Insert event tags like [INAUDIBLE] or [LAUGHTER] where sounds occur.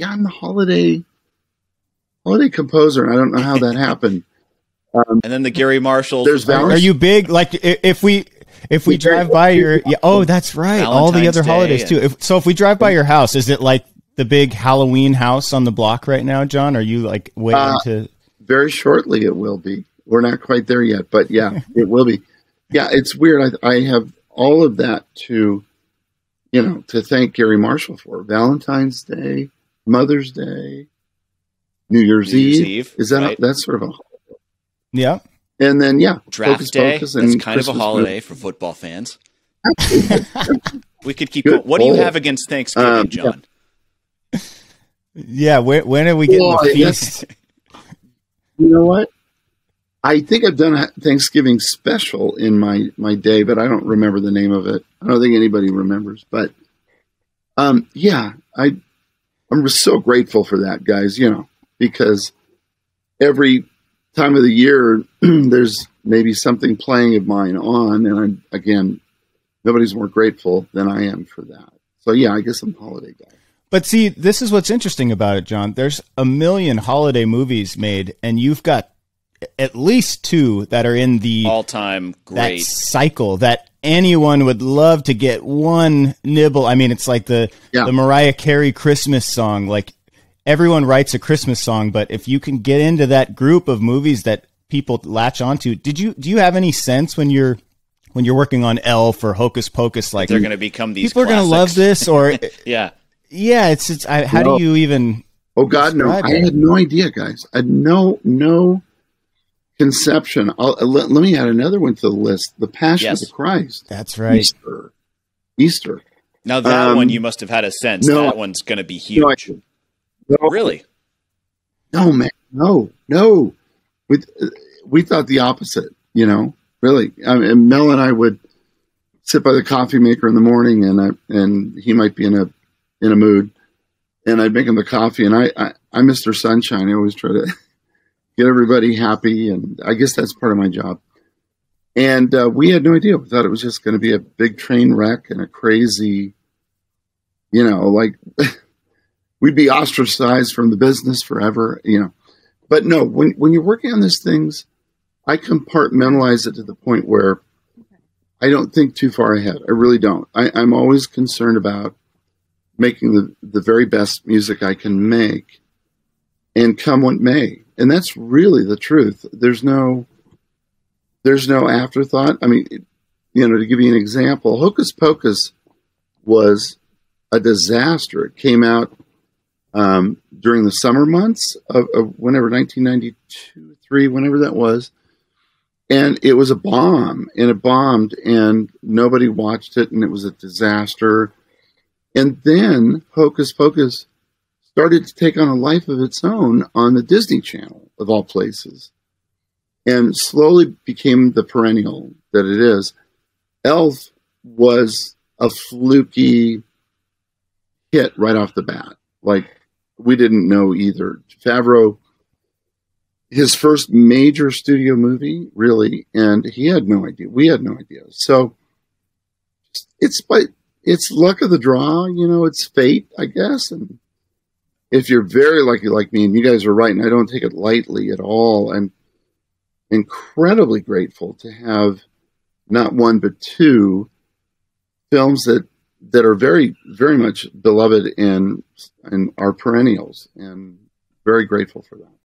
yeah, I'm the holiday holiday composer. And I don't know how that happened. Um, and then the Garry Marshall. There's Valentine's- Are you big? Like if we if we drive by your yeah, oh that's right Valentine's all the other holidays too. If, so if we drive by your house, is it like the big Halloween house on the block right now, John? Are you like waiting uh, to? Very shortly, it will be. We're not quite there yet, but yeah, [LAUGHS] it will be. Yeah, it's weird. I, I have all of that to, you know, to thank Garry Marshall for Valentine's Day, Mother's Day, New Year's, New Year's Eve. Eve. Is that right. a, that's sort of a yeah. And then yeah, draft focus, day. Focus, that's kind Christmas of a holiday movie. for football fans. [LAUGHS] we could keep. Going. What do you have against Thanksgiving, um, John? Yeah. yeah, when, when are we getting well, the feast? [LAUGHS] You know what? I think I've done a Thanksgiving special in my my day, but I don't remember the name of it. I don't think anybody remembers. But um, yeah, I I'm so grateful for that, guys. You know, because every time of the year, [CLEARS THROAT] there's maybe something playing of mine on, and I'm again, nobody's more grateful than I am for that. So yeah, I guess I'm a holiday guy. But see, this is what's interesting about it, John. There's a million holiday movies made, and you've got at least two that are in the all-time great that cycle that anyone would love to get one nibble. I mean, it's like the yeah. the Mariah Carey Christmas song. Like everyone writes a Christmas song, but if you can get into that group of movies that people latch onto, did you do you have any sense when you're when you're working on Elf or Hocus Pocus, like they're going to become these people classics. are going to love this, or [LAUGHS] yeah, yeah, it's it's. I, how no. do you even? Oh God, no! It? I had no idea, guys. I had no no conception. I'll, let, let, me add another one to the list: the Passion yes. of the Christ. That's right. Easter. Easter. Now that um, one you must have had a sense no, that one's going to be huge. No, no, really? No, man. No, no. We we thought the opposite. You know, really. I mean, Mel and I would sit by the coffee maker in the morning, and I and he might be in a in a mood, and I'd make him the coffee, and I I, I Mr. Sunshine. I always try to [LAUGHS] get everybody happy, and I guess that's part of my job. And uh, we had no idea. We thought it was just going to be a big train wreck and a crazy, you know, like [LAUGHS] we'd be ostracized from the business forever, you know. But no, when when you're working on these things, I compartmentalize it to the point where I don't think too far ahead. I really don't. I, I'm always concerned about making the, the very best music I can make and come what may. And that's really the truth. There's no there's no afterthought. I mean, you know, to give you an example, Hocus Pocus was a disaster. It came out um, during the summer months of, of, whenever 1992, three, whenever that was, and it was a bomb, and it bombed, and nobody watched it, and it was a disaster. And then Hocus Pocus started to take on a life of its own on the Disney Channel, of all places, and slowly became the perennial that it is. Elf was a fluky hit right off the bat. Like we didn't know either. Favreau, his first major studio movie, really, and he had no idea. We had no idea. So it's but it's luck of the draw, you know. It's fate, I guess. And if you're very lucky like me, and you guys are right, and I don't take it lightly at all, I'm incredibly grateful to have not one but two films that that are very, very much beloved and and are perennials, and very grateful for that.